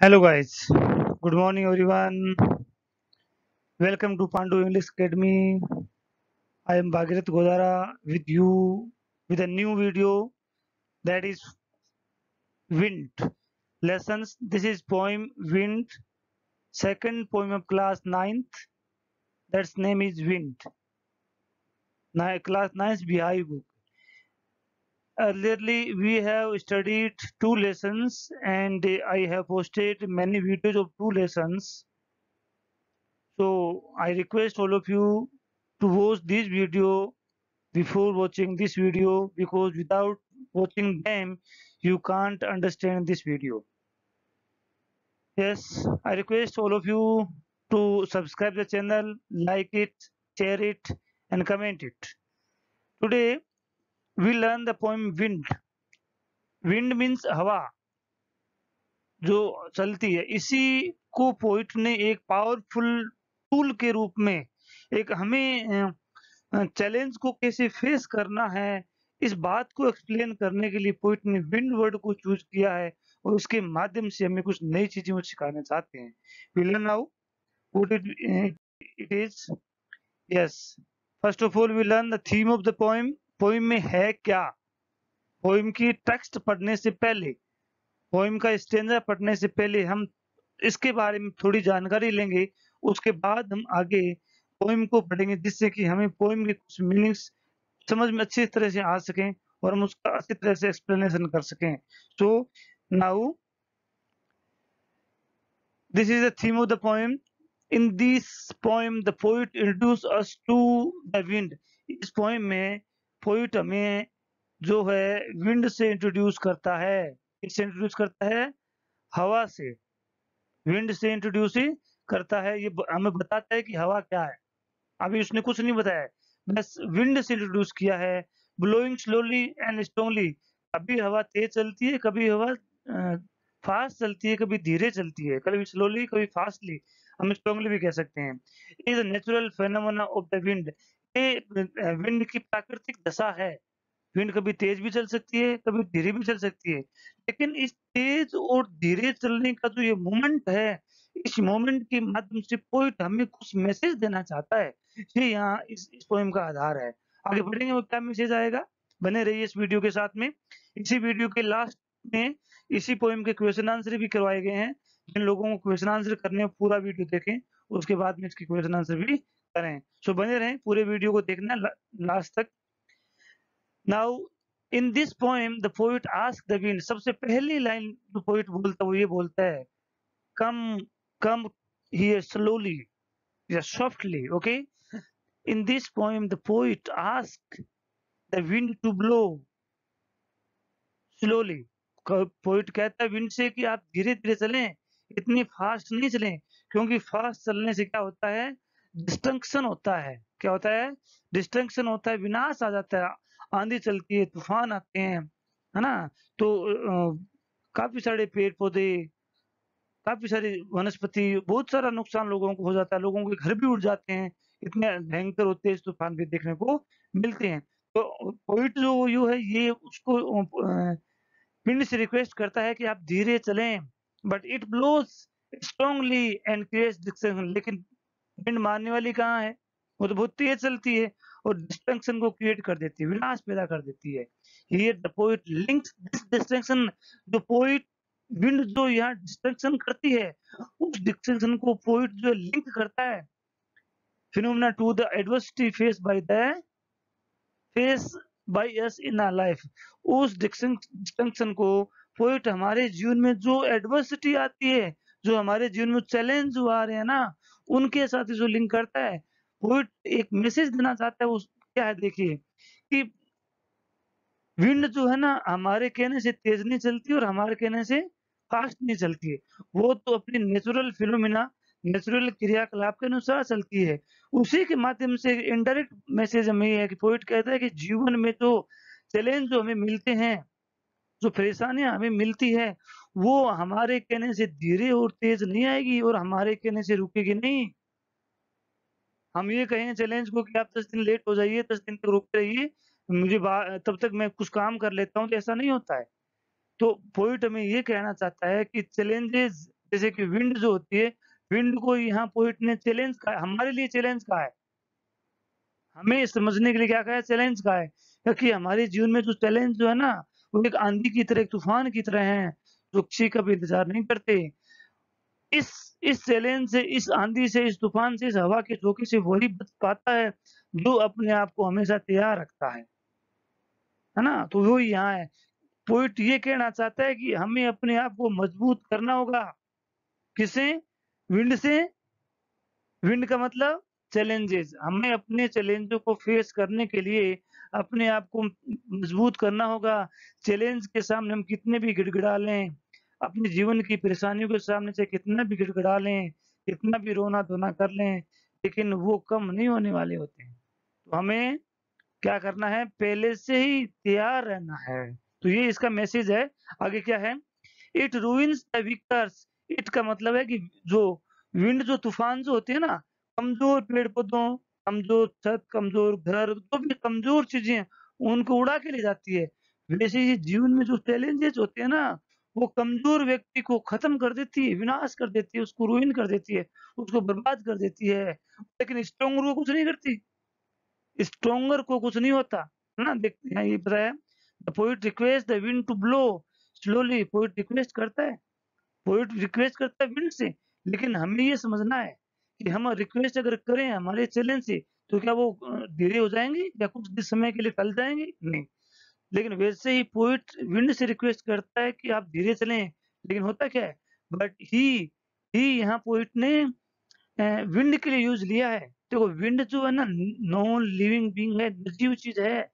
Hello guys, good morning everyone. Welcome to Pandu English Academy. I am Bhagirath Godara with you with a new video that is Wind lessons. This is poem Wind, second poem of class 9th. That's name is Wind. Ni- Class 9th BI book. Uh, Earlierly we have studied two lessons and I have posted many videos of two lessons. So I request all of you to watch this video before watching this video because without watching them you can't understand this video. Yes, I request all of you to subscribe the channel, like it, share it and comment it. Today we learn the poem Wind. Wind means हवा जो चलती है। इसी को poet ने एक powerful tool के रूप में एक हमें चैलेंज को कैसे फेस करना है इस बात को एक्सप्लेन करने के लिए पोइट ने विंड वर्ड को चूज़ किया है और उसके माध्यम से हमें कुछ नई चीज़ें सिखाना चाहते हैं। Learn now what it, it is. Yes. First of all we learn the theme of the poem में है क्या? पोइम की टेक्स्ट पढ़ने से पहले पोइम का स्टेंजर पढ़ने से पहले हम इसके बारे में थोड़ी जानकारी लेंगे, उसके बाद हम आगे पोइम को पढ़ेंगे जिससे कि हमें पोइम के कुछ मीनिंग्स समझ में अच्छी तरह से आ सकें और हम उसका अच्छी तरह से एक्सप्लेनेशन कर सकें। So now this is the theme of the poem. In this poem, the poet introduce us to the wind. इस पोएम में पोइट हमें जो है विंड से इंट्रोड्यूस करता है। किससे इंट्रोड्यूस करता है? हवा से। विंड से इंट्रोड्यूस ही करता है। ये हमें बताता है कि हवा क्या है। अभी उसने कुछ नहीं बताया बस विंड से इंट्रोड्यूस किया है। ब्लोइंग स्लोली एंड स्ट्रोंगली कभी हवा तेज चलती है, कभी हवा फास्ट चलती है, कभी धीरे चलती है। कभी स्लोली कभी फास्टली हम स्ट्रांगली भी कह सकते हैं। Is natural phenomena of the wind ये विंड की प्राकृतिक दशा है। विंड कभी तेज भी चल सकती है कभी धीरे भी चल सकती है। लेकिन इस तेज और धीरे चलने का जो ये मोमेंट है इस मोमेंट के माध्यम से पोइट हमें कुछ मैसेज देना चाहता है। ये यहाँ इस, इस पोएम का आधार है। आगे बढ़ेंगे वो क्या मैसेज आएगा? बने रहिए इस वीडियो के साथ में। इसी वीडियो के लास्ट में इसी पोएम के क्वेश्चन आंसर भी करवाए गए हैं। जिन लोगों को क्वेश्चन आंसर करने पूरा वीडियो देखें। उसके बाद में इसके क्वेश्चन आंसर भी करें सो so, बने रहें पूरे वीडियो को देखना लास्ट तक। Now in this poem the poet ask the wind सबसे पहली लाइन जो पोइट बोलता है वो ये बोलता है कम कम हियर स्लोली या softly okay in this poem the poet ask the wind to blow slowly poet कहता है विंड से कि आप धीरे धीरे चलें इतनी फास्ट नहीं चलें क्योंकि फास्ट चलने से क्या होता है डिस्ट्रक्शन होता है। क्या होता है? डिस्ट्रक्शन होता है, विनाश आ जाता है, आंधी चलती है, तूफ़ान आते हैं, है ना? तो काफ़ी सारे पेड़ पौधे काफ़ी सारी वनस्पति, बहुत सारा नुकसान लोगों को हो जाता है। लोगों के घर भी उड़ जाते हैं, इतने भयंकर होते हैं तूफ़ान भी देखने को मिलते हैं। तो पोइट जो यू है, ये उसको विंड से रिक्वेस्ट करता है कि आप धीरे चलें but it blows strongly and creates destruction लेकिन विंड मारने वाली कहाँ है? वो तो बहुत तेज चलती है और डिस्ट्रक्शन को क्रिएट कर देती है, विनाश पैदा कर देती है। Here the poet links this destruction जो पोइट विंड जो यहाँ डिस्ट्रक्शन करती है, उस डिस्ट्रक्शन को पोइट जो लिंक करता है। Phenomena to the adversity face by the face by us in our life उस डिस्टिंक्शन को पोइट हमारे जीवन में जो एडवर्सिटी आती है, जो हमारे जीवन में चैलेंज आ रहे हैं ना उनके साथ जो लिंक करता है पोइट एक मैसेज देना चाहता है क्या है, देखिए, कि विंड जो है ना, हमारे कहने से तेज नहीं चलती और हमारे कहने से फास्ट नहीं चलती है। वो तो अपनी नेचुरल फिनोमिना नेचुरल क्रियाकलाप के अनुसार चलती है। उसी के माध्यम से इनडायरेक्ट मैसेज हमें है कि पोइट कहता है कि जीवन में जो चैलेंज जो हमें मिलते हैं जो परेशानियाँ हमें मिलती है, वो हमारे कहने से धीरे और तेज नहीं आएगी और हमारे कहने से रुकेगी नहीं। हम ये कहें चैलेंज को कि आप दस दिन लेट हो जाइए, दस दिन तक रुकते रहिए। मुझे तब तक मैं कुछ काम कर लेता हूँ तो ऐसा नहीं होता है। तो पोइट हमें ये कहना चाहता है कि चैलेंजेस जैसे कि विंड जो होती है विंड को यहाँ पोइट ने चैलेंज कहा, हमारे लिए चैलेंज कहा है। हमें समझने के लिए क्या कहा चैलेंज कहा है। क्योंकि हमारे जीवन में जो चैलेंज जो है ना वो एक आंधी की तरह, एक तूफ़ान की तरह है, जो किसी का भी इंतज़ार नहीं करते। इस इस चैलेंज से, इस आंधी से, इस तूफ़ान से, इस हवा के झोंके से वही बच पाता है, जो अपने आप को हमेशा तैयार रखता है। है ना? तो वो यहाँ है। पोइट ये कहना चाहता है कि हमें अपने आप को मज़बूत करना होगा। किसे? विंड से? विंड का मतलब? चैलेंजेस हमें अपने चैलेंजों को फेस करने के लिए अपने आप को मज़बूत करना होगा। चैलेंज के सामने हम कितने भी गिड़गिड़ा लें, अपने जीवन की परेशानियों के सामने से कितना भी गिड़गिड़ा लें, कितना भी रोना धोना कर लें, लेकिन वो कम नहीं होने वाले होते हैं। तो हमें क्या करना है? पहले से ही तैयार रहना है। तो ये इसका मैसेज है। आगे क्या है? It ruins the victors it का मतलब है कि जो विंड जो तूफ़ान जो होते हैं ना कमज़ोर पेड़ पौधों कमज़ोर छत, कमज़ोर घर, जो भी कमज़ोर चीज़ें उनको उड़ा के ले जाती है। वैसे ही जीवन में जो चैलेंजेस होते हैं ना, वो कमज़ोर व्यक्ति को खत्म कर देती है, विनाश कर देती है, उसको रुइन कर देती है, उसको बर्बाद कर देती है। लेकिन स्ट्रोंगर को कुछ नहीं करती। स्ट्रोंगर को कुछ नहीं होता ना? देखते हैं, ये बताया the poet request the wind to blow slowly poet request करता है। पोइट रिक्वेस्ट करता है विंड से, लेकिन हमें ये समझना है कि हम रिक्वेस्ट अगर करें हमारे चैलेंज से तो क्या वो धीरे हो जाएँगे या कुछ समय के लिए फैल जाएँगे? नहीं। लेकिन वैसे ही पोइट विंड से रिक्वेस्ट करता है कि आप धीरे चलें, लेकिन होता क्या है? बट ही ही यहाँ पोइट ने विंड के लिए यूज़ लिया है। देखो विंड जो है ना नॉन लिविंग बींग है निर्जीव चीज़ है।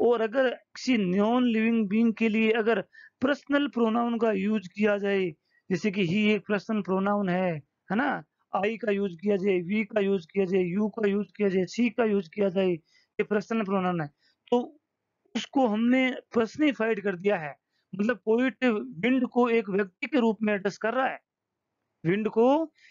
और अगर किसी नॉन लिविंग बींग के लिए अगर पर्सनल प्रोनाउन का यूज़ किया जाए, जैसे कि ही एक पर्सनल प्रोनाउन है है ना? आई का यूज़ किया जाए, वी का यूज़ किया जाए, यू का यूज़ किया जाए, सी का यूज़ किया जाए, ये पर्सनल प्रोनाउन है तो उसको हमने पर्सनिफाइड कर दिया है। मतलब पोइट विंड को एक व्यक्ति के रूप में एड्रेस कर रहा है। विंड को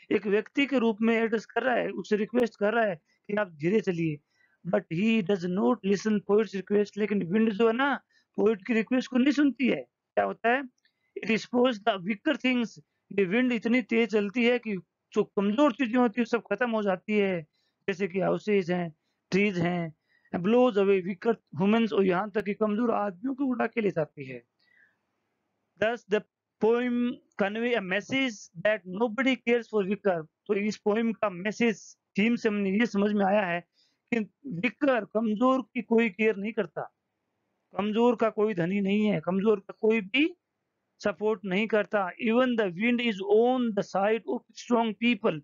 एक व्यक्ति के रूप में एड्रेस कर रहा है उससे रिक्वेस्ट कर रहा है कि आप धीरे चलिए। But he does not listen poet's request लेकिन विंड जो है ना पोइट की रिक्वेस्ट को नहीं सुनती है। क्या होता है? It exposes the weaker things ये विंड इतनी तेज चलती है कि जो कमज़ोर चीज़ें होती है, सब खत्म हो जाती है। जैसे कि हाउसेज हैं ट्रीज हैं ब्लोज अवे वीकर ह्यूमंस और यहाँ तक कि कमज़ोर आदमियों को उड़ा के ले जाती है। Thus, the poem convey a message that nobody cares for vicar तो इस पोइम का मैसेज थीम से हमने ये समझ में आया है कि विकर कमज़ोर की कोई केयर नहीं करता। कमज़ोर का कोई धनी नहीं है, कमज़ोर का कोई भी सपोर्ट नहीं करता। Even the wind is on the side of strong people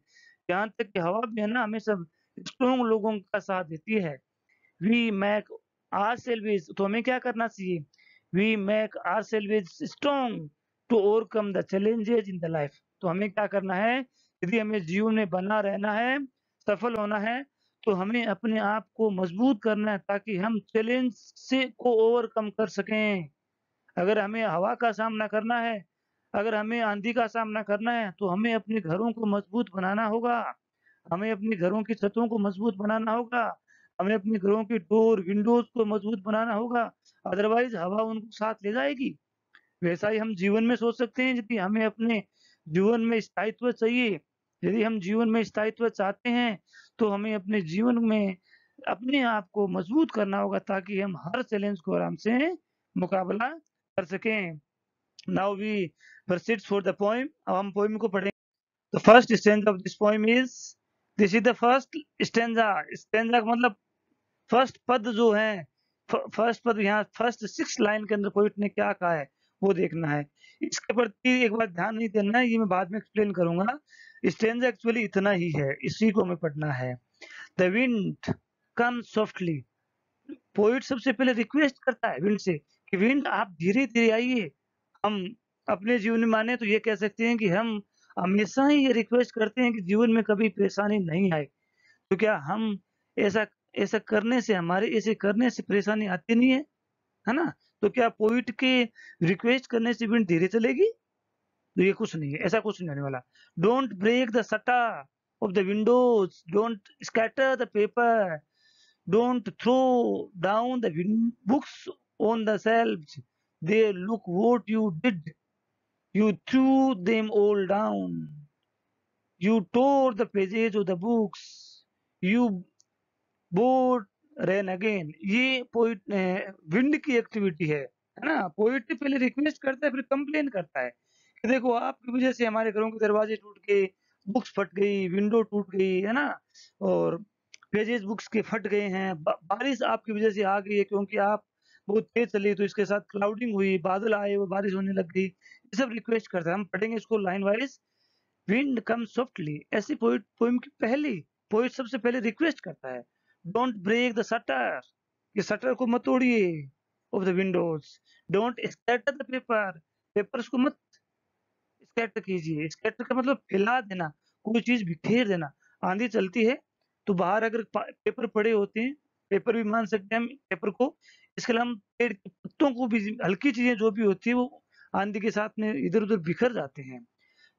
यहाँ तक कि हवा भी है ना, हमेशा स्ट्रॉन्ग लोगों का साथ देती है। वी मैक आर सेल्वेज तो हमें क्या करना चाहिए? We make ourselves strong to overcome the challenges in the life तो हमें क्या करना है? यदि हमें जीवन में बना रहना है, सफल होना है तो हमें अपने आप को मज़बूत करना है ताकि हम चैलेंज से को ओवरकम कर सकें। अगर हमें हवा का सामना करना है, अगर हमें आंधी का सामना करना है तो हमें अपने घरों को मज़बूत बनाना होगा। हमें अपने घरों की छतों को मज़बूत बनाना होगा। हमें अपने घरों की डोर विंडोज़ को मज़बूत बनाना होगा। अदरवाइज़ हवा उनको साथ ले जाएगी। वैसा ही हम जीवन में सोच सकते हैं, यदि हमें अपने जीवन में स्थायित्व चाहिए, यदि हम जीवन में स्थायित्व चाहते हैं तो हमें अपने जीवन में अपने आप को मज़बूत करना होगा, ताकि हम हर चैलेंज को आराम से मुकाबला कर सकें। Now we proceed for the poem अब हम पोएम को पढ़ें the first stanza of this poem is this is the first stanza stanza का मतलब फ़र्स्ट पद जो है फ़र्स्ट पद यहाँ फ़र्स्ट सिक्स लाइन के अंदर पोइट ने क्या कहा है, वो देखना है। इसके प्रति एक बार ध्यान नहीं देना है, ये मैं बाद में एक्सप्लेन करूँगा। स्टैंजा एक्चुअली इतना ही है, इसी को हमें पढ़ना है। The wind come softly poet सबसे पहले रिक्वेस्ट करता है विंड से। कि विंड आप धीरे धीरे आइए। हम अपने जीवन में माने तो ये कह सकते हैं कि हम हमेशा ही ये रिक्वेस्ट करते हैं कि जीवन में कभी परेशानी नहीं आए। तो क्या हम ऐसा ऐसा करने से, हमारे ऐसे करने से परेशानी आती नहीं है? है ना? तो क्या पोइट के रिक्वेस्ट करने से विंड धीरे चलेगी? तो ये कुछ नहीं है, ऐसा कुछ नहीं होने वाला। Don't break the shutter of the windows don't scatter the paper don't throw down the books on the shelves. They look what you did. You threw them all down. You tore the pages of the books. You bored ran again. ये poet wind की activity है है ना poet पहले request करता है, फिर complain करता है कि देखो, आपकी वजह से हमारे घरों के दरवाजे टूट गए बुक्स फट गई विंडो टूट गई, है ना और पेजेस बुक्स के फट गए हैं बारिश आपकी वजह से आ गई है, क्योंकि आप बहुत तेज चली तो इसके साथ क्लाउडिंग हुई, बादल आए, वो बारिश होने लग गई। ये सब रिक्वेस्ट करता है। हम पढ़ेंगे इसको line wise wind come softly ऐसी पोइट पोइम की पहली पोइट सबसे पहले रिक्वेस्ट करता है। डोंट ब्रेक द शटर ये शटर को मत तोड़िए of the windows don't scatter the paper papers को मत स्कैटर कीजिए। स्कैटर का मतलब फैला देना, कोई चीज़ बिखेर देना। आंधी चलती है तो बाहर अगर पेपर पड़े होते हैं पेपर भी मान सकते हैं पेपर को। इसके अलावा हम पेड़ के पत्तों को भी, हल्की चीज़ें जो भी होती है वो आंधी के साथ में इधर उधर बिखर जाते हैं।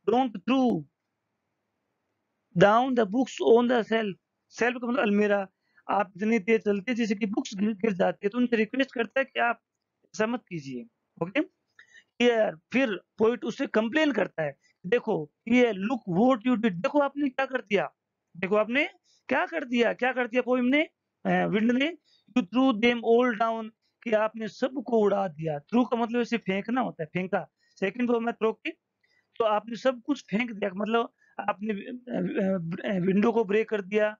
Don't throw down the books on the shelf shelf का मतलब अलमेरा। आप इतनी तेज चलते जैसे कि बुक्स गिर जाती है तो उनसे रिक्वेस्ट करता है कि आप ऐसा मत कीजिए। ओके यार फिर पोइट उससे कंप्लेन करता है। देखो, ये लुक वोट यू डिड देखो, आपने क्या कर दिया? देखो, आपने क्या कर दिया? क्या कर दिया पोइम ने? विंड ने you threw them all down कि आपने सबको उड़ा दिया। थ्रू का मतलब इसे फेंकना होता है, फेंका। सेकंड फॉर्म में थ्रो की तो आपने सब कुछ फेंक दिया। मतलब आपने विंडो को ब्रेक कर दिया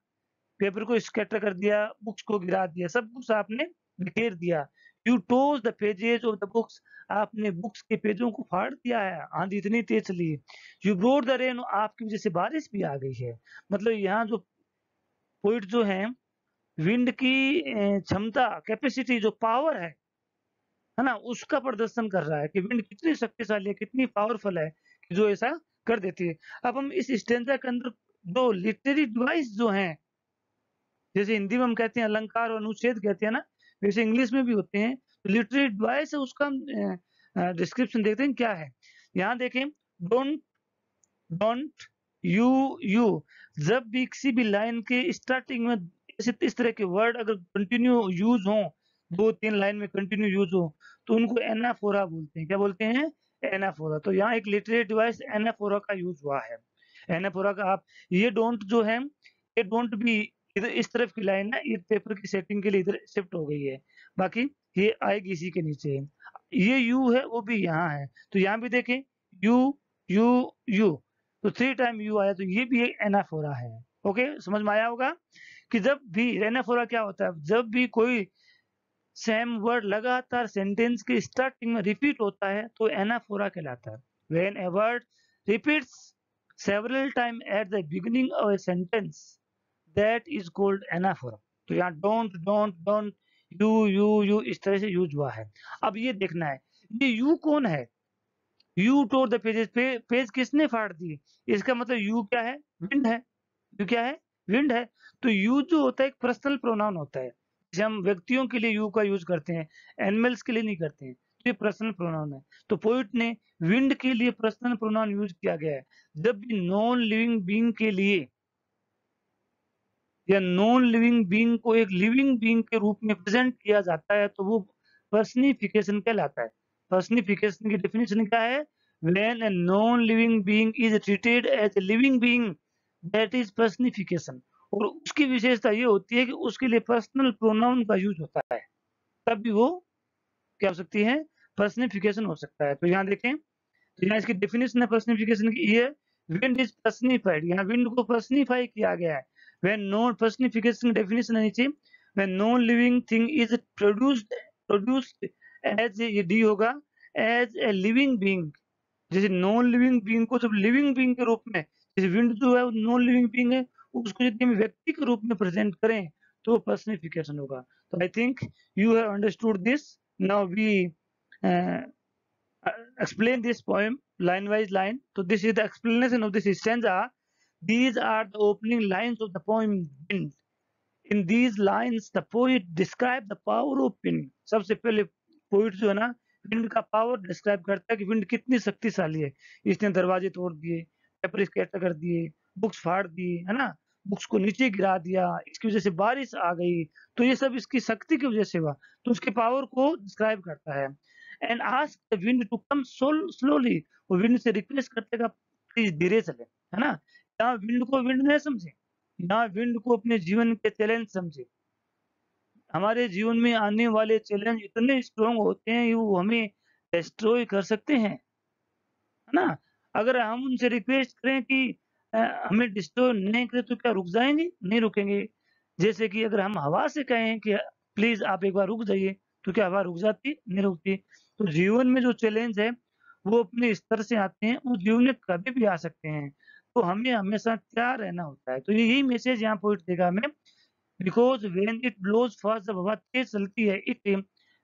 पेपर को स्कैटर कर दिया बुक्स को गिरा दिया, सब कुछ आपने बिखेर दिया। You toss the pages of the books आपने बुक्स के पेजों को फाड़ दिया है, आंधी इतनी तेज चली। यू ब्रोड द रेन आपकी वजह से बारिश भी आ गई है। मतलब यहाँ जो पोइट जो है विंड की क्षमता कैपेसिटी जो पावर है है ना, उसका प्रदर्शन कर रहा है कि विंड कितनी शक्तिशाली है, कितनी पावरफुल है कि जो ऐसा कर देती है। अब हम इस स्टेंजा के अंदर दो लिटरेरी डिवाइस जो हैं, जैसे हिंदी में हम कहते हैं अलंकार और अनुच्छेद कहते हैं ना वैसे इंग्लिश में भी होते हैं तो लिटरेरी डिवाइस है, उसका डिस्क्रिप्शन देखते हैं क्या है। यहाँ देखें डोंट डोंट यू यू जब भी किसी भी लाइन के स्टार्टिंग में इस तरह के वर्ड अगर कंटिन्यू यूज़ हो, दो तीन लाइन में कंटिन्यू यूज़ हो तो उनको एनाफोरा बोलते हैं। क्या बोलते हैं? एनाफोरा तो यहाँ एक लिटरेरी डिवाइस एनाफोरा का यूज़ हुआ है। एनाफोरा का आप, ये डोंट जो है, ये डोंट भी इधर इस तरफ़ की लाइन ना, ये पेपर की सेटिंग के लिए इधर शिफ्ट हो गई है। बाकी ये आएगी इसी के नीचे। ये यू है, वो भी यहाँ है। तो यहाँ भी देखें यू यू यू तो थ्री टाइम यू आया तो ये भी एक एनाफोरा है। ओके समझ में आया होगा कि जब भी रेनाफोरा क्या होता है जब भी कोई सेम वर्ड लगातार सेंटेंस के स्टार्टिंग में रिपीट होता है तो एनाफोरा कहलाता है। When a word repeats several time at the beginning of a sentence that is called anaphora तो यहाँ don't don't don't you you you इस तरह से यूज़ हुआ है। अब ये देखना है ये यू कौन है? यू टोर द पेजेस पे, पेज किसने फाड़ दी इसका मतलब यू क्या है? विंड है। यू क्या है? विंड है। तो यू जो होता है, एक पर्सनल प्रोनाउन होता है। जैसे हम व्यक्तियों के लिए यू का यूज़ करते हैं एनिमल्स के लिए नहीं करते हैं तो ये पर्सनल प्रोनाउन है। तो पोइट ने विंड के लिए पर्सनल प्रोनाउन यूज़ किया गया है। जब भी नॉन लिविंग बींग के लिए या नॉन लिविंग बींग को एक लिविंग बींग के रूप में प्रेजेंट किया जाता है तो वो पर्सनिफिकेशन कहलाता है। पर्सनिफिकेशन की डेफिनेशन क्या है? When a non-living being is treated as a living being that is personification. और उसकी विशेषता ये होती है कि उसके लिए पर्सनल प्रोनाउन का यूज़ होता है। तब भी वो क्या हो सकती है? पर्सनिफिकेशन हो सकता है। तो यहाँ देखें तो यहाँ इसकी डेफिनेशन है पर्सनिफिकेशन की। ये विंड इज़ पर्सनिफाइड यहाँ विंड को पर्सनिफाई किया गया है। When non personification definition है नीचे, when non living thing is produced produced as ये डी होगा, as a living being जैसे नॉन लिविंग बींग को जब लिविंग बीइंग के रूप में जैसे विंड जो है नॉन लिविंग बींग है, उसको यदि हम व्यक्ति के रूप में प्रेजेंट करें तो पर्सनिफिकेशन होगा। तो I think you have understood this now we explain this poem line wise line तो this is the explanation of this stanza these are the opening lines of the poem wind in these lines the poet describe the power of wind सबसे पहले poet जो है ना wind का power describe करता है कि विंड कितनी शक्तिशाली है। इसने दरवाजे तोड़ दिए पेपर स्कैटर कर दिए, बुक्स फाड़ दी है ना? बुक्स को नीचे गिरा दिया, इसकी वजह से बारिश आ गई तो ये सब इसकी शक्ति की वजह से हुआ तो उसके पावर को डिस्क्राइब करता है। And ask wind to come slowly वो विंड से रिक्वेस्ट करते प्लीज़ धीरे चले, है ना? यहाँ विंड को विंड नहीं समझे यहाँ विंड को अपने जीवन के चैलेंज समझे। हमारे जीवन में आने वाले चैलेंज इतने स्ट्रोंग होते हैं, वो हमें डिस्ट्रॉय कर सकते हैं, है ना? अगर हम उनसे रिक्वेस्ट करें कि हमें डिस्ट्रॉय नहीं करें तो क्या रुक जाएँगे? नहीं रुकेंगे। जैसे कि अगर हम हवा से कहें कि प्लीज़ आप एक बार रुक जाइए तो क्या हवा रुक जाती नहीं रुकती। तो जीवन में जो चैलेंज है, वो अपने स्तर से आते हैं, वो जीवन में कभी भी आ सकते हैं। तो हमें हमेशा क्या रहना होता है? तो यही मैसेज यहाँ पॉइंट देगा हमें। Because when it blows fast जब हवा तेज चलती है it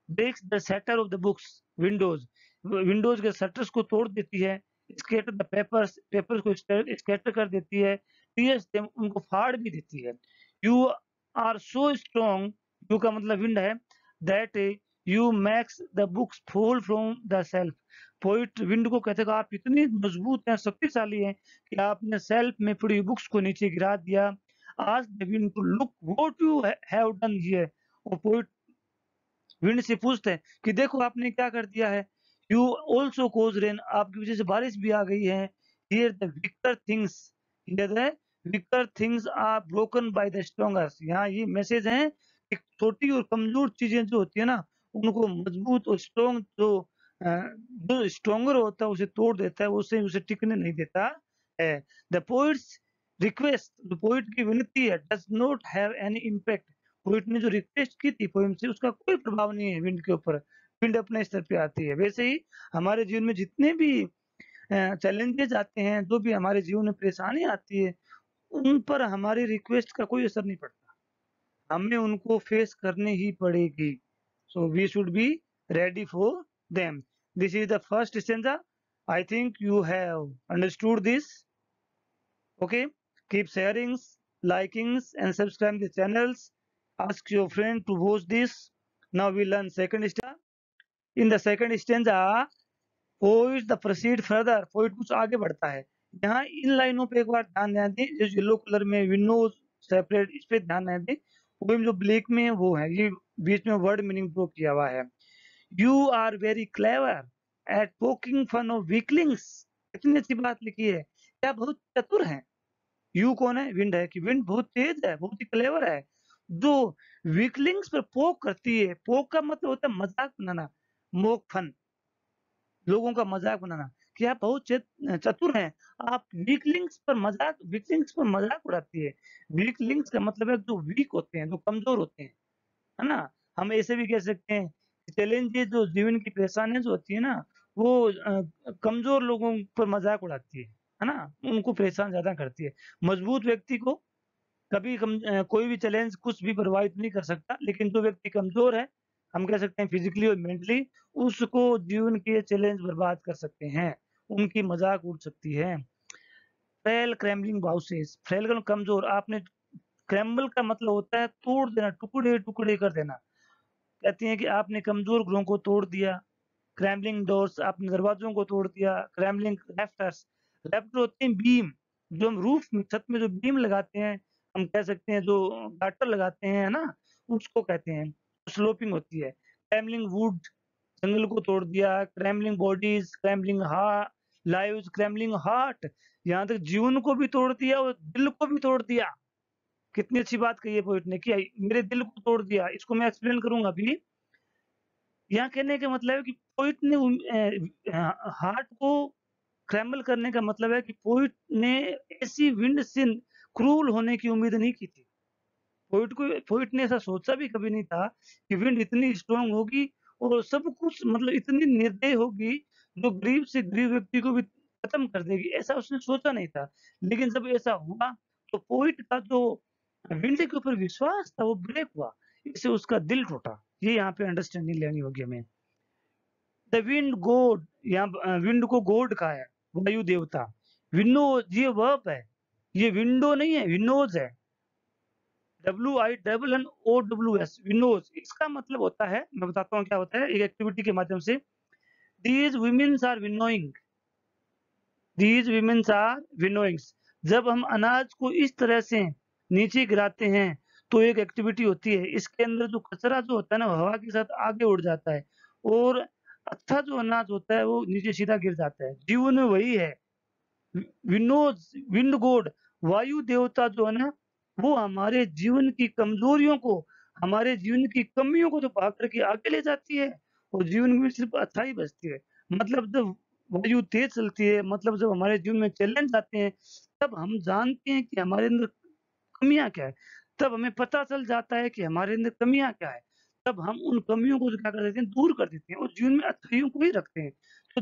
breaks the shutter of the books windows windows के शटर्स को तोड़ देती है। स्केटर द पेपर्स पेपर्स को स्केटर कर देती है टीयर्स उनको फाड़ भी देती है। You are so strong you का मतलब विंड है that you makes the books fall from the shelf poet wind को कहते आप इतनी मज़बूत हैं, शक्तिशाली हैं कि आपने सेल्फ में पड़ी बुक्स को नीचे गिरा दिया। आज the wind to look what you have done here वो पोइट विंड से पूछते हैं कि देखो आपने क्या कर दिया है? यू ऑल्सो कोज रेन आपकी वजह से बारिश भी आ गई है। Here the weaker things weaker things are broken by the strongers यहाँ ये मैसेज है कि छोटी और कमज़ोर चीज़ें जो होती है ना, उनको मज़बूत और स्ट्रॉन्ग जो जो स्ट्रॉन्गर होता है, उसे तोड़ देता है, उसे उसे टिकने नहीं देता है। द पोइट्स रिक्वेस्ट जो पोइट की विनती है does not have any impact poet ने जो रिक्वेस्ट की थी पोइम से, उसका कोई प्रभाव नहीं है विंड के ऊपर। फ़ील्ड अपने स्तर पे आती है। वैसे ही हमारे जीवन में जितने भी चैलेंजेस आते हैं, जो भी हमारे जीवन में परेशानी आती है, उन पर हमारी रिक्वेस्ट का कोई असर नहीं पड़ता। हमें उनको फेस करने ही पड़ेगी। So we should be ready for them this is the first stanza I think you have understood this okay keep sharings likings and subscribe the channels ask your friend to watch this now we learn second star In the second stanza, poet the proceed further. Poet कुछ आगे बढ़ता है। यहाँ इन लाइनों पे एक बार ध्यान दें जो येलो कलर में विंडोज़ सेपरेट इस पे ध्यान दें पोइम जो ब्लैक में वो है ये बीच में वर्ड मीनिंग प्रूव किया हुआ है। You are very clever at poking fun of weaklings इतनी अच्छी बात लिखी है। क्या बहुत चतुर है? यू कौन है? विंड है कि विंड बहुत तेज है बहुत ही क्लेवर है। जो वीकलिंग्स पर पोक करती है पोक का मतलब होता है मज़ाक बनाना मोक फन लोगों का मज़ाक बनाना। कि आप बहुत चतुर हैं। आप वीकलिंग्स पर मज़ाक वीकलिंग्स पर मज़ाक उड़ाती है। वीकलिंग्स का मतलब है जो वीक होते हैं, जो कमज़ोर होते हैं। है ना? हम ऐसे भी कह सकते हैं चैलेंजेस जो जीवन की परेशानियाँ जो होती है ना, वो कमज़ोर लोगों पर मज़ाक उड़ाती है। है ना? उनको परेशान ज़्यादा करती है। मज़बूत व्यक्ति को कभी कम कोई भी चैलेंज कुछ भी प्रभावित नहीं कर सकता, लेकिन जो व्यक्ति कमज़ोर है हम कह सकते हैं फिजिकली और मेंटली उसको जीवन के चैलेंज बर्बाद कर सकते हैं, उनकी मज़ाक उड़ सकती है। फ्रेल क्रैम्बलिंग बाउसेस फ्रेल कमज़ोर, आपने क्रैम्बल का मतलब होता है तोड़ देना, टुकड़े टुकड़े कर देना। कहती हैं कि आपने कमज़ोर गृहों को तोड़ दिया क्रैमलिंग डोर्स आपने दरवाजों को तोड़ दिया क्रैमलिंग लेफ्टर्स लेफ्टर होते हैं बीम जो हम रूफ में, छत में जो बीम लगाते हैं, हम कह सकते हैं जो गाटर लगाते हैं ना? उसको कहते हैं। स्लोपिंग होती है। क्रैमलिंग वुड जंगल को तोड़ दिया क्रैमलिंग बॉडीज क्रैमलिंग हा लाइव क्रैमलिंग हार्ट यहाँ तक जीवन को भी तोड़ दिया और दिल को भी तोड़ दिया। कितनी अच्छी बात कही है पोइट ने कि मेरे दिल को तोड़ दिया। इसको मैं एक्सप्लेन करूँगा अभी। यहाँ कहने का मतलब है कि पोइट ने हार्ट को क्रैम्बल करने का मतलब है कि पोइट ने ऐसी विंड से क्रूल होने की उम्मीद नहीं की थी। पोइट को पोइट ने ऐसा सोचा भी कभी नहीं था कि विंड इतनी स्ट्रांग होगी और सब कुछ मतलब इतनी निर्दय होगी जो गरीब से गरीब व्यक्ति को भी खत्म कर देगी, ऐसा उसने सोचा नहीं था। लेकिन जब ऐसा हुआ तो पोइट का जो विंड के ऊपर विश्वास था, वो ब्रेक हुआ, इससे उसका दिल टूटा। ये यहाँ पे अंडरस्टैंडिंग लेनी होगी हमें। द विंड गोड यहाँ विंड को गोड का है, वायु देवता। विंडो ये वर्ब है। ये विंडो नहीं है विंडोज़ है। W I double N O W S windows इसका मतलब होता है, मैं बताता हूँ क्या होता है, एक एक्टिविटी के माध्यम से। These womens are winnowing these womens are winnowing जब हम अनाज को इस तरह से नीचे गिराते हैं तो एक एक्टिविटी होती है। इसके अंदर जो कचरा जो होता है ना हवा के साथ आगे उड़ जाता है। और अच्छा जो अनाज होता है, वो नीचे सीधा गिर जाता है। जीवन में वही है। विनोद विंड गोड वायु देवता जो है ना वो हमारे जीवन की कमजोरियों को, हमारे जीवन की कमियों को तो भाग करके आगे ले जाती है और जीवन में सिर्फ़ अच्छा ही बचती है। मतलब जब वायु तेज चलती है मतलब जब हमारे जीवन में चैलेंज आते हैं, तब हम जानते हैं कि हमारे अंदर कमियाँ क्या है। तब हमें पता चल जाता है कि हमारे अंदर कमियाँ क्या है। तब हम उन कमियों को क्या कर देते हैं, दूर कर देते हैं और जीवन में अच्छाइयों को ही रखते हैं। तो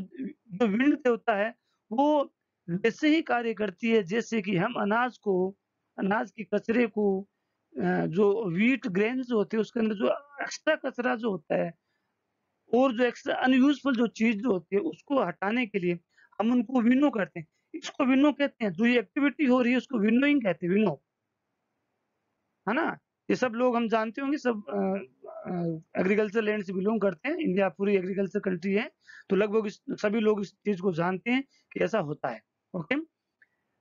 जो विंड देवता है, वो वैसे ही कार्य करती है, जैसे कि हम अनाज को अनाज के कचरे को जो वीट ग्रेन्स होते हैं, उसके अंदर जो एक्स्ट्रा कचरा जो होता है, और जो एक्स्ट्रा अनयूजफुल जो चीज़ जो होती है, उसको हटाने के लिए हम उनको विनो करते हैं। इसको विनो कहते हैं। जो ये एक्टिविटी हो रही है, उसको विनोइंग कहते हैं विनो है ना? ये सब लोग हम जानते होंगे, सब एग्रीकल्चर लैंड से बिलोंग करते हैं। इंडिया पूरी एग्रीकल्चर कंट्री है। तो लगभग सभी लोग इस चीज़ को जानते हैं कि ऐसा होता है। ओके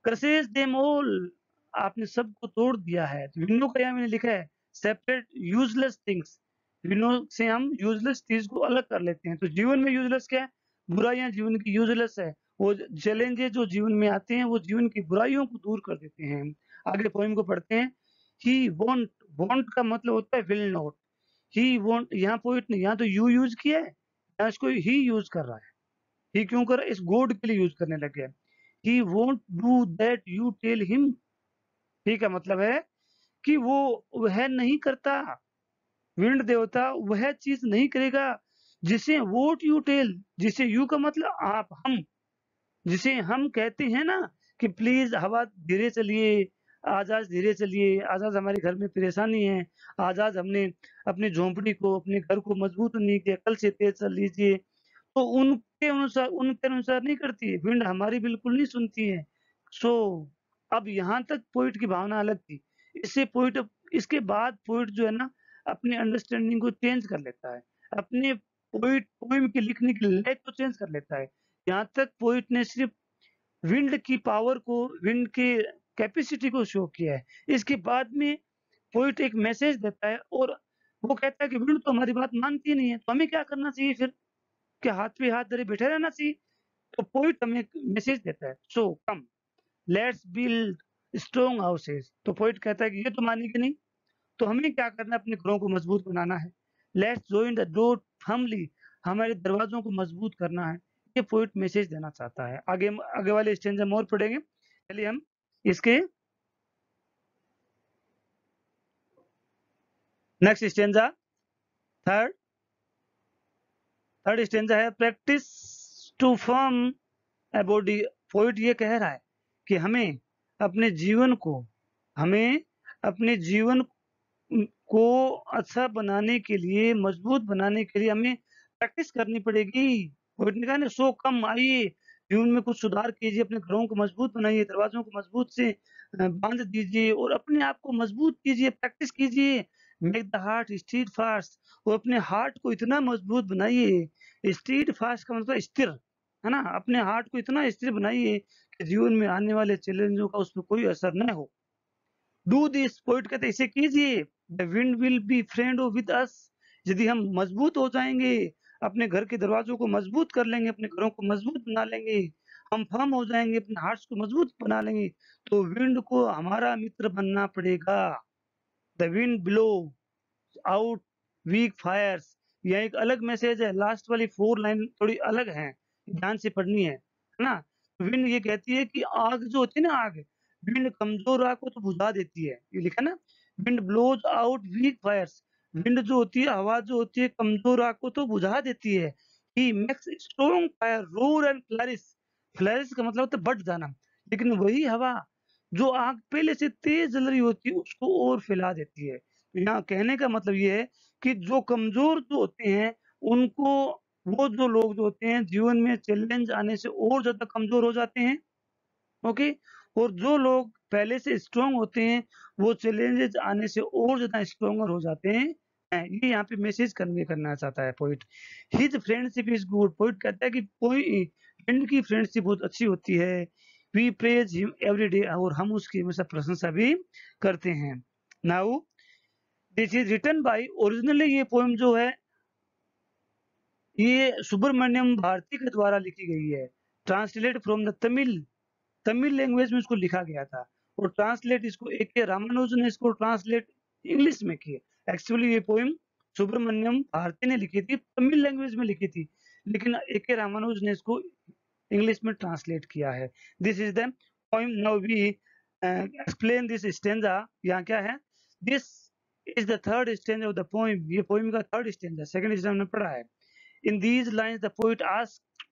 क्रसेज देम ऑल आपने सबको तोड़ दिया है। तो विनो का यहाँ मैंने लिखा है सेपरेट यूजलेस थिंग्स विनो से हम यूजलेस चीज़ को अलग कर लेते हैं। तो जीवन में यूजलेस क्या है? बुराइयाँ जीवन की यूजलेस है। वो चैलेंजेस जो जीवन में आते हैं, वो जीवन की बुराइयों को दूर कर देते हैं। आगे पोइम को पढ़ते हैं। ही वॉन्ट वॉन्ट का मतलब होता है विल नॉट ही वॉन्ट यहाँ पोइट ने यहाँ तो यू यूज़ किया है, यहाँ इसको ही यूज़ कर रहा है। ही क्यों कर इस गोड के लिए यूज़ करने लग he. Won't do that you tell him ठीक है मतलब है कि वो वह नहीं करता। विंड देवता वह चीज़ नहीं करेगा, जिसे वोट यू टेल, जिसे यू का मतलब आप, हम। जिसे हम कहते हैं ना कि प्लीज़ हवा धीरे चलिए आज आज धीरे चलिए आज आज हमारे घर में परेशानी है आज आज हमने अपनी झोंपड़ी को, अपने घर को मज़बूत नहीं किया, कल से तेज चल लीजिए। तो उनके अनुसार उनके अनुसार नहीं करती विंड हमारी बिल्कुल नहीं सुनती है। सो अब यहाँ तक पोइट की भावना अलग थी। इससे पोइट इसके बाद पोइट जो है ना, अपनी अंडरस्टैंडिंग को चेंज कर लेता है। अपने पोइट पोइम के लिखने की लेक को चेंज कर लेता है। यहाँ तक पोइट ने सिर्फ़ विंड की पावर को विंड के कैपेसिटी को शो किया है। इसके बाद में पोइट एक मैसेज देता है और वो कहता है कि विंड तो हमारी बात मानती नहीं है तो हमें क्या करना चाहिए फिर? कि हाथ पे हाथ धरे बैठे रहना चाहिए? तो पोइट हमें मैसेज देता है so come let's build strong houses तो पोइट कहता है कि ये तो मानेगी नहीं? तो हमें क्या करना है? अपने घरों को मज़बूत बनाना है। Let's join the door firmly हमारे दरवाजों को मज़बूत करना है। ये पोइट मैसेज देना चाहता है। आगे आगे वाले स्टेंज हम और पढ़ेंगे। चलिए हम इसके next stanza third third stanza है। Practice to form body poet ये कह रहा है। कि हमें अपने जीवन को, हमें अपने जीवन को अच्छा बनाने के लिए, मज़बूत बनाने के लिए हमें प्रैक्टिस करनी पड़ेगी। पोइट ने कहा ना सो कम आइए, जीवन में कुछ सुधार कीजिए, अपने घरों को मज़बूत बनाइए, दरवाजों को मज़बूत से बाँध दीजिए और अपने आप को मज़बूत कीजिए प्रैक्टिस कीजिए। Make the heart steadfast और अपने हार्ट को इतना मज़बूत बनाइए। स्ट्रीट फास्ट का मतलब स्थिर, है ना? अपने हार्ट को इतना स्थिर बनाइए जीवन में आने वाले चैलेंजों का उसमें कोई असर न हो। डू दिस पोइट कहते इसे कीजिए। The wind will be friend with us यदि हम मज़बूत हो जाएँगे, अपने घर के दरवाजों को मज़बूत कर लेंगे, अपने घरों को मज़बूत बना लेंगे, हम फर्म हो जाएँगे, अपने हार्ट्स को मज़बूत बना लेंगे तो विंड को हमारा मित्र बनना पड़ेगा। The wind blow out weak fires यह एक अलग मैसेज है। लास्ट वाली फोर लाइन थोड़ी अलग है। ध्यान से पढ़नी है ना? विंड ये कहती है कि आग जो होती है ना आग, विंड कमज़ोर आग को तो बुझा देती है। ये लिखा ना? Wind blows out weak fires. Wind जो होती है, हवा जो होती है, कमज़ोर आग को तो बुझा देती है। He makes strong fire roar and flourish flourish का मतलब होता है बढ़ जाना। लेकिन वही हवा जो आग पहले से तेज जल रही होती है, उसको और फैला देती है। तो यहाँ कहने का मतलब ये है कि जो कमज़ोर जो होते हैं, उनको वो जो लोग जो होते हैं, जीवन में चैलेंज आने से और ज़्यादा कमज़ोर हो जाते हैं ओके और जो लोग पहले से स्ट्रांग होते हैं, वो चैलेंजेस आने से और ज़्यादा स्ट्रॉन्गर हो जाते हैं। ये यहाँ पे मैसेज कन्वे करना चाहता है poet his friendship is good poet कहता है कि फ्रेंड की फ्रेंडशिप बहुत अच्छी होती है। We praise him every day और हम उसकी हमेशा प्रशंसा भी करते हैं। Now this is written by originally ये पोएम जो है ये सुब्रमण्यम भारती के द्वारा लिखी गई है। Translate from the Tamil Tamil language में इसको लिखा गया था। और ट्रांसलेट इसको ए के रामानुज ने इसको ट्रांसलेट इंग्लिश में किया। एक्चुअली ये पोइम सुब्रमण्यम भारती ने लिखी थी तमिल लैंग्वेज में लिखी थी। लेकिन ए के रामानुज ने इसको इंग्लिश में ट्रांसलेट किया है। This is the poem now we explain this stanza यहाँ क्या है? This is the third stanza of the poem ये पोइम का थर्ड स्टेंजा सेकंड स्टेंजा हमने पढ़ा है। In these lines the poet ask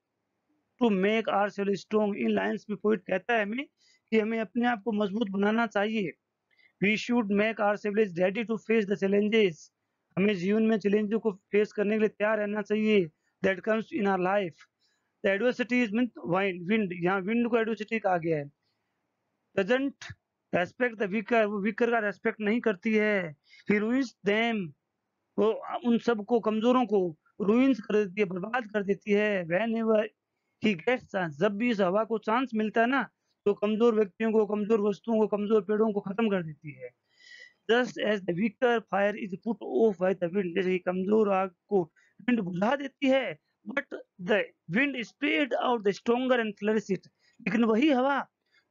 to make ourself strong in lines में poet कहता है हमें कि हमें अपने आप को मज़बूत बनाना चाहिए। We should make ourselves ready to face the challenges हमें जीवन में चैलेंजों को फेस करने के लिए तैयार रहना चाहिए। That comes in our life the adversities mean wind यहाँ विंड को एडवर्सिटी कहा गया है। डजंट रेस्पेक्ट द वीकर वो वीकर का रेस्पेक्ट नहीं करती है। ही रूइंस देम वो, उन सबको कमजोरों को रूइंस कर देती है, बर्बाद कर देती है। Whenever he gets chance जब भी इस हवा को चांस मिलता है ना तो कमज़ोर व्यक्तियों को, कमज़ोर वस्तुओं को, कमज़ोर पेड़ों को खत्म कर देती है। Just as the weaker fire is put off by the wind जैसे कमज़ोर आग को विंड बुझा देती है but the wind spread out the stronger and flourish it लेकिन वही हवा,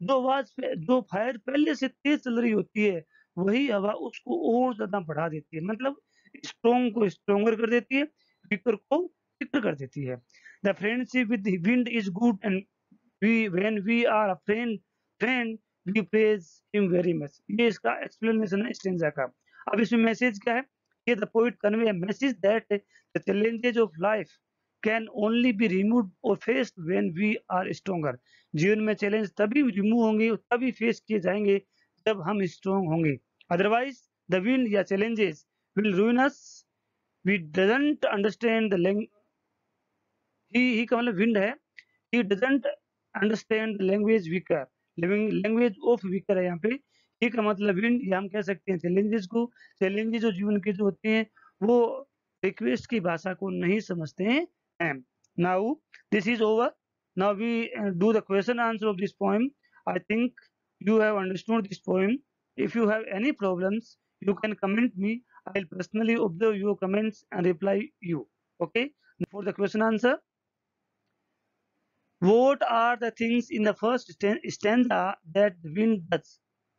जो आवाज़ जो फायर पहले से तेज चल रही होती है, वही हवा उसको और ज़्यादा बढ़ा देती है। मतलब स्ट्रॉन्ग को स्ट्रॉन्गर कर देती है स्पीकर को स्पीकर कर देती है। The friendship with wind is good and we when we are a friend friend we praise him very much ये इसका एक्सप्लेनेशन है स्टेंजा का। अब इसमें मैसेज क्या है? ये the poet convey a message that the challenges of life can only be remove और faced when we are stronger जीवन में चैलेंज तभी रिमूव होंगे, तभी फेस किए जाएँगे जब हम स्ट्रोंग होंगे। अदरवाइज़ द विंड या challenges will ruin us understand the language he he का मतलब विंड है। He doesn't understand language weaker language of weaker है यहाँ पे। ये का मतलब विंड या हम कह सकते हैं चैलेंजेस को। चैलेंजेस जो जीवन के जो होते हैं, वो रिक्वेस्ट की भाषा को नहीं समझते हैं। Now this is over now we do the question answer of this poem I think you have understood this poem. If you have any problems, you can comment me. I'll personally observe your comments and reply you okay for the question answer What are the things in the first stanza that wind does?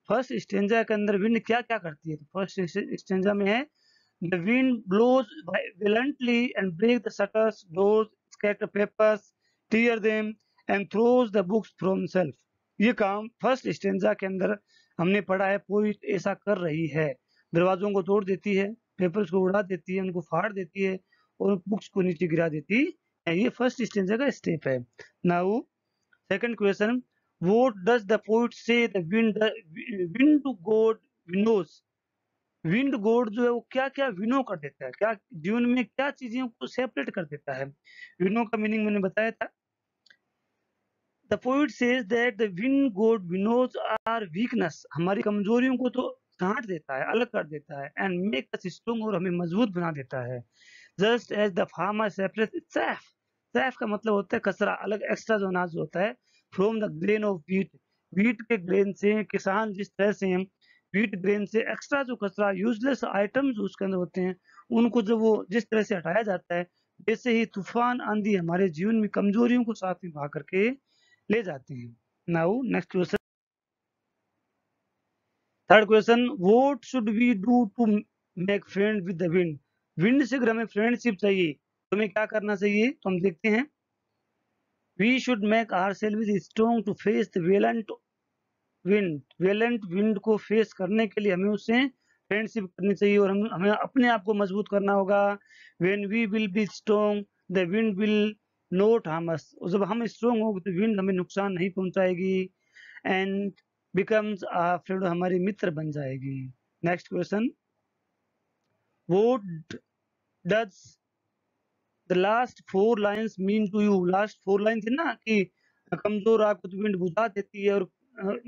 First stanza के अंदर wind क्या क्या करती है first stanza में है the wind blows violently and break the shutters doors scatter papers tear them and throws the books from shelf ये काम फ़र्स्ट स्टेंजा के अंदर हमने पढ़ा है पोइट ऐसा कर रही है दरवाजों को तोड़ देती है पेपर्स को उड़ा देती है, उनको फाड़ देती है और बुक्स को नीचे गिरा देती है। ये फ़र्स्ट स्टेंजा का स्टेप है। Now second question what does the poet say the wind wind god windows wind god जो है वो क्या क्या विनो कर देता है, क्या जीवन में क्या चीज़ों को सेपरेट कर देता है। विनो का मीनिंग मैंने बताया था। The poet says that the wind god winnows our weakness हमारी कमजोरियों को तो छांट देता है, अलग कर देता है एंड मेक अस स्ट्रॉन्ग और हमें मज़बूत बना देता है। Just as the farmer separate chaff chaff का मतलब होता है कचरा, अलग एक्स्ट्रा जो अनाज होता है from the grain of wheat wheat के ग्रेन से, किसान जिस तरह से वीट ग्रेन से एक्स्ट्रा जो कचरा यूजलेस आइटम्स उसके अंदर होते हैं, उनको जब वो जिस तरह से हटाया जाता है वैसे ही तूफ़ान आंधी हमारे जीवन में कमजोरियों को साथ में भा करके ले जाते हैं। Now next question third question what should we do to make friend with the wind wind से अगर हमें फ्रेंडशिप चाहिए तो हमें क्या करना चाहिए? तो हम देखते हैं। We should make ourself strong to face the violent wind violent wind को फेस करने के लिए हमें उससे फ्रेंडशिप करनी चाहिए और हम, हमें अपने आप को मज़बूत करना होगा। When we will be strong the wind will not harm जब हम स्ट्रॉन्ग होंगे तो विंड हमें नुकसान नहीं पहुंचाएगी। एंड बिकम्स आ फ्रेंड हमारी मित्र बन जाएगी। Next question what does the last four lines mean to you? Last four lines है ना कि कमज़ोर आग को तो विंड बुझा देती है और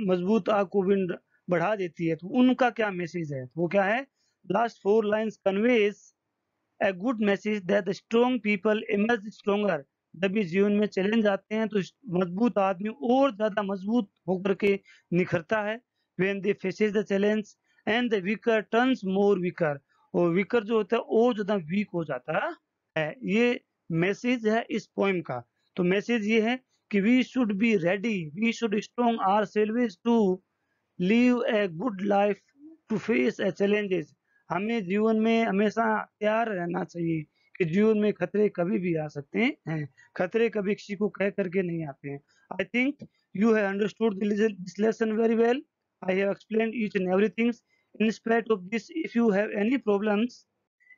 मज़बूत आग को विंड बढ़ा देती है। तो उनका क्या मैसेज है? वो क्या है? Last four lines conveys a good message that the strong people emerge stronger जब भी जीवन में चैलेंज आते हैं तो मज़बूत आदमी और ज़्यादा मज़बूत होकर के निखरता है। When they faces the challenge and the weaker turns more weaker, और वीकर जो होता है वो ज़्यादा वीक हो जाता है। ये मैसेज है इस पोएम का। तो मैसेज ये है कि we should be ready we should strong ourselves to live a good life to face a challenges हमें जीवन में हमेशा तैयार रहना चाहिए। कि जीवन में खतरे कभी भी आ सकते हैं खतरे कभी किसी को कह करके नहीं आते हैं। I think you have understood this lesson very well I have explain each and every things in spite of this if you have any problems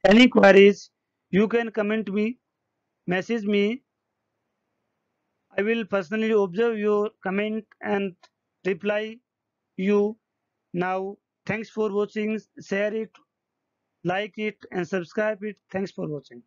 any queries you can comment me message me I will personally observe your comment and reply you now thanks for watching share it like it and subscribe it. Thanks for watching